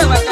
te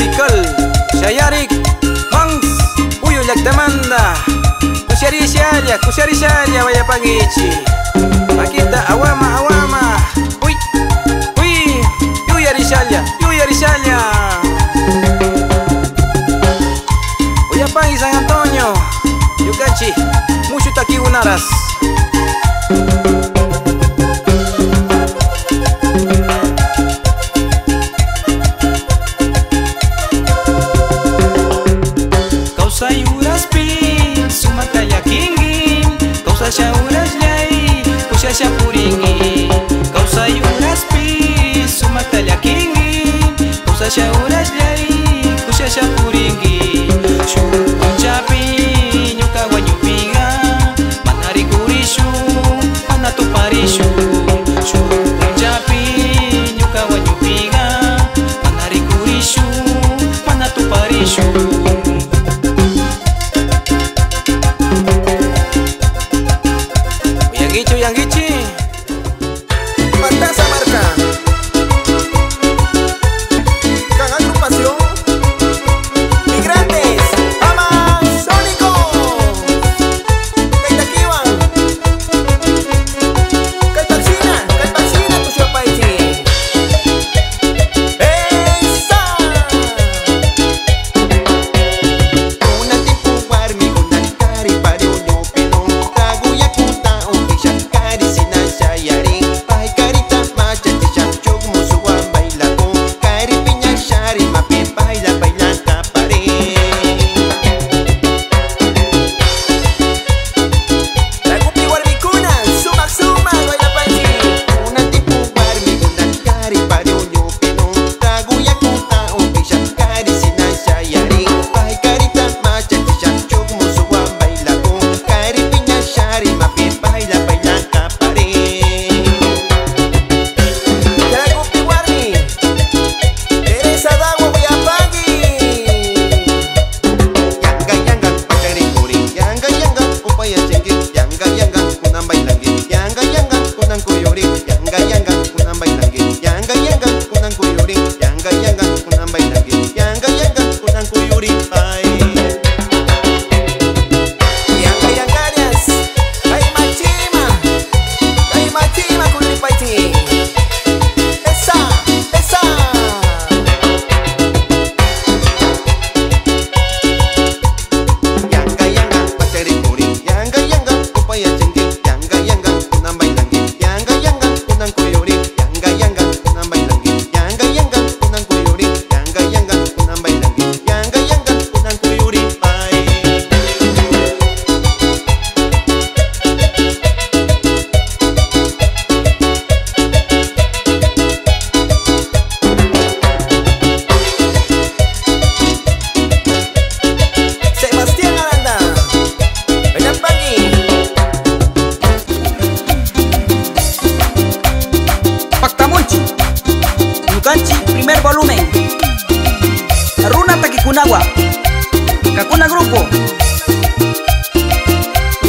musical. Shayarik mangs uyu yak demanda. Kusyari syarya kusyari syarya waya pangichi makita awama awama. Uy uy yuyari syarya yuyari syarya Waya pangi San Antonio yukachi mushu taki unaras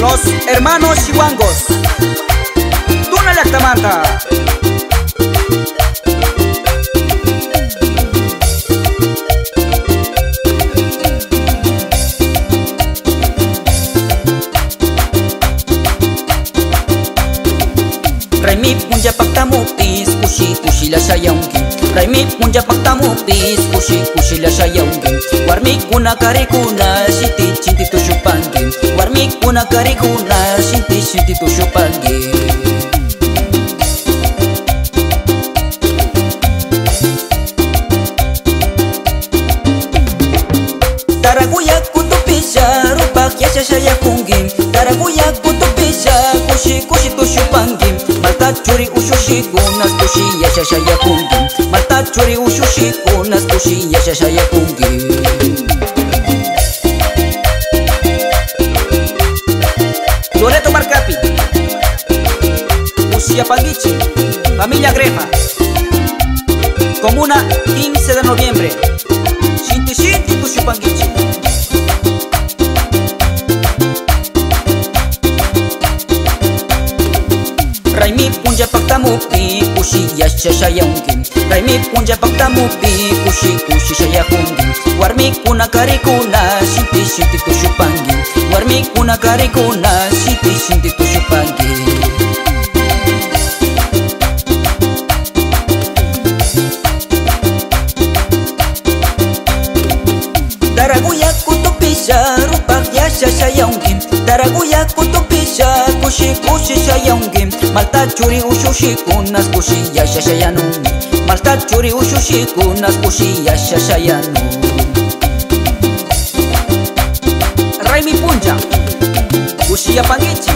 los hermanos chihuangos. Tuna Lactamanta. Remit munja paktamupis, kushi kushi la shayangin. Remit munja paktamupis, kushi kushi la shayangin. Warmi kuna kari shinti shinti tu shupangi Warmi kuna kari kuna shinti shinti tu shupangi Taraguya kutupisha rupak yasha shaya kungi. Taraguya kutupisha kushi kushi tu shupangi Malta churi ushushi kunas kushi yasha shaya kungi. Malta churi ushushi kunas kushi yasha shaya kungi Familia Grefa, comuna 15 de noviembre, Shinti Shinti Chiapanguichi. Raimi punja paktamupi, kushi yasha shayaungin Raimi punja paktamupi, kushi kushi shayahungin Warmi kuna karikuna, shinti shinti tushupangin Warmi kuna karikuna, shinti shinti tushupangin rupak yasha shayaungim Daraguya kutupisha kushi kushi shayaungim Malta churi ushushi kunas kushi yasha shayanu Malta churi ushushi kunas kushi yasha shayanu Raimi Punja. Usia Panguichi.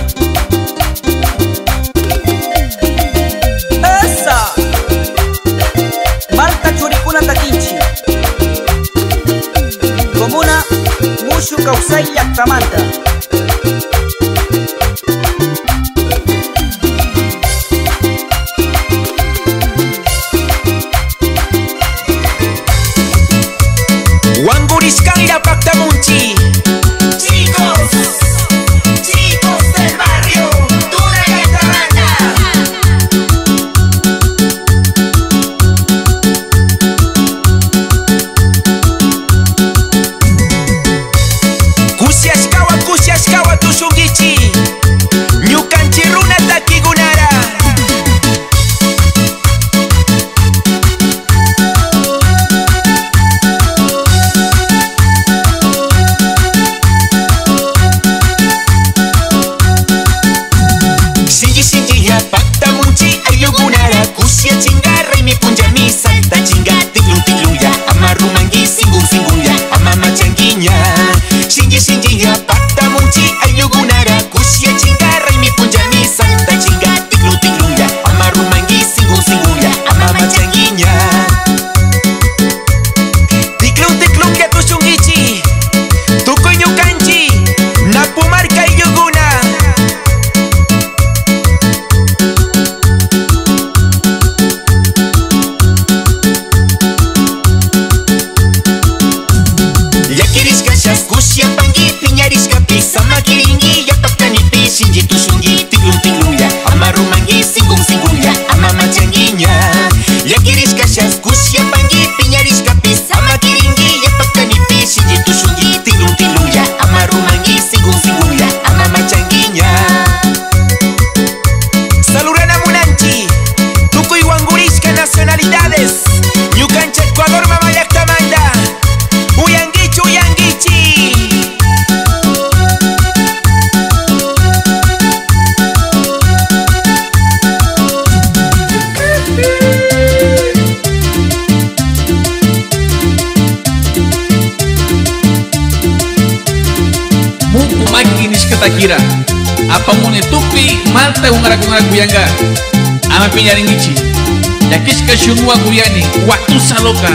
Esa. Malta Churicuna Taquinchi. Comuna Mushu Samantha. Tupi malta ungara kungara kuyanga ama pinyaringichi yakishka shunua kuyani waktu saloka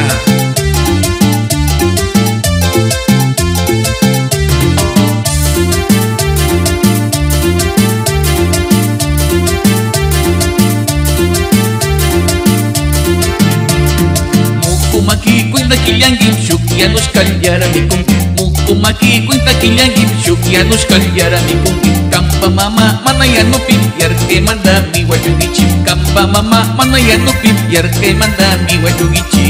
kilangim shukyanus kalyaramikum mukumaki kuinta kilangim shukyanus kalyaramikum kampa mama manayanupi yarke mandami wajugichi kampa mama manayanupi yarke mandami wajugichi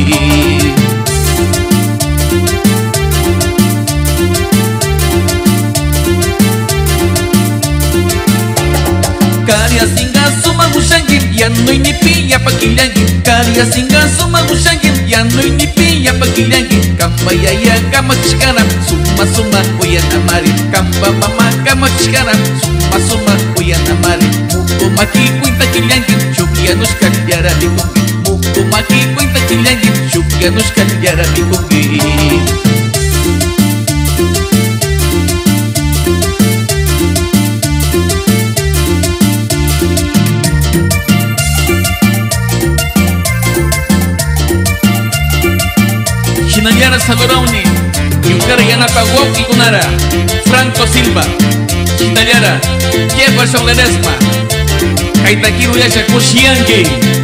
Karya singa suma bushangin, yanu ini pi ya pakilangin. Karya singa suma bushangin, yanu ini pi pagilyangi kamayaya kamachikana suma suma uyanamari kampamama kamachikana suma suma uyanamari mukumaki kuintakilyangi chukianushkan yaratikungi mukumaki kuintakilyangi chukianushkan yaratikungi Sadurauni, Yungara Yanapagua y Gunara, Franco Silva, Italiana, Jefferson Ledesma, Kaitakiru Yachakushiangi.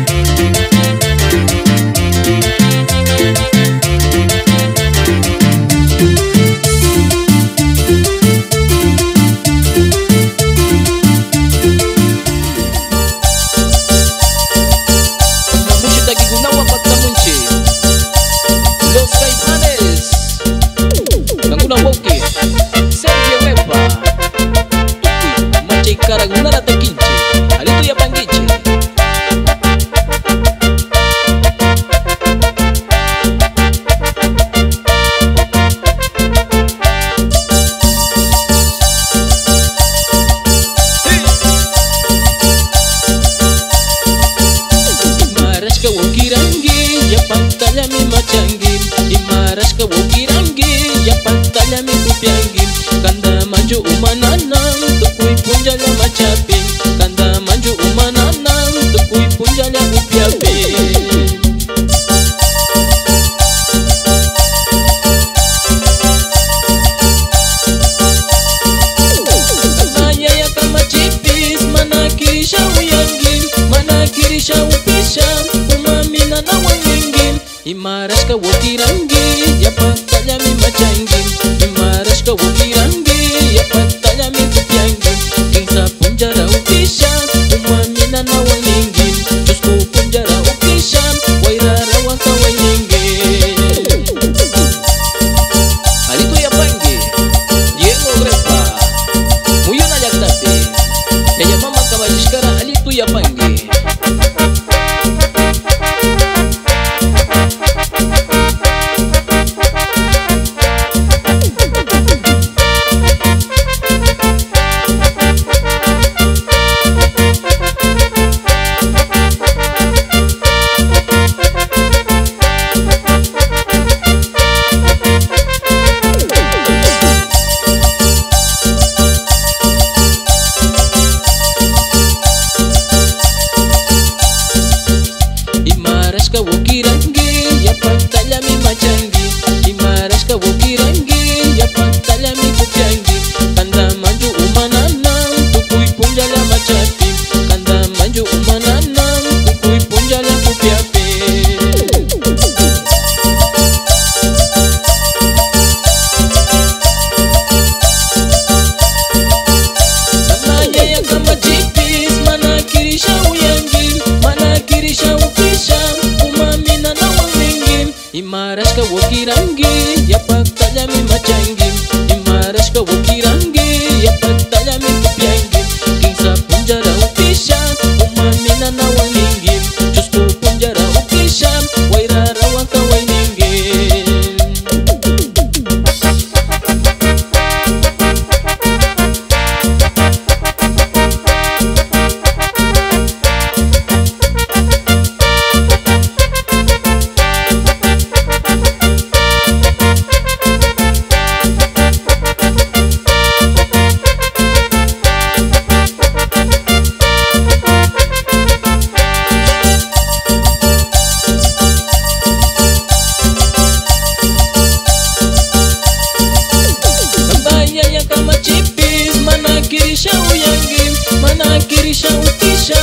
ukisha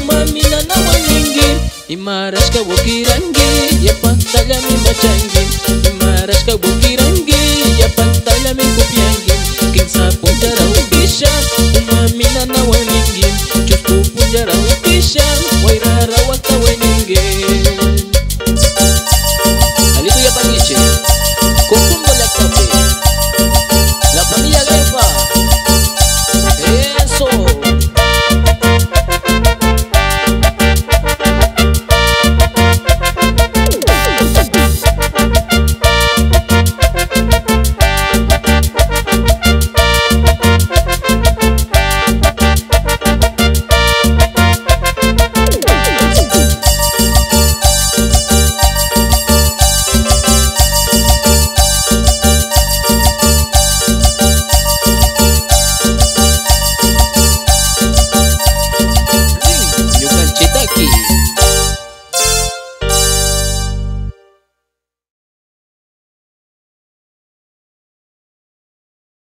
umamina nawa nyingi imarashka bukirangi yapantalami machangi. Imarashka bukirangi yapantalami kupyangi kinsa punjara ukisha umamina nawa nyingi chutu punjara ukisha waira